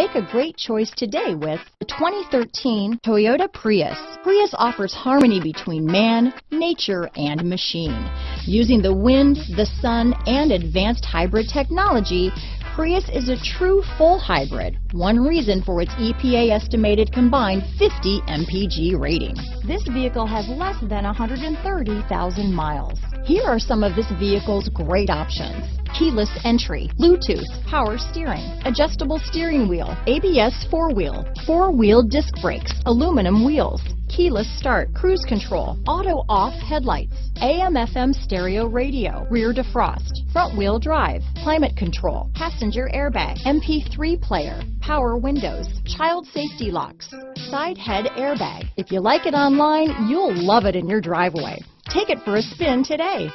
Make a great choice today with the 2013 Toyota Prius. Prius offers harmony between man, nature, and machine. Using the wind, the sun, and advanced hybrid technology, Prius is a true full hybrid, one reason for its EPA estimated combined 50 mpg rating. This vehicle has less than 130,000 miles. Here are some of this vehicle's great options. Keyless entry, Bluetooth, power steering, adjustable steering wheel, ABS four-wheel, four-wheel disc brakes, aluminum wheels, keyless start, cruise control, auto off headlights, AM FM stereo radio, rear defrost, front wheel drive, climate control, passenger airbag, MP3 player, power windows, child safety locks, side head airbag. If you like it online, you'll love it in your driveway. Take it for a spin today.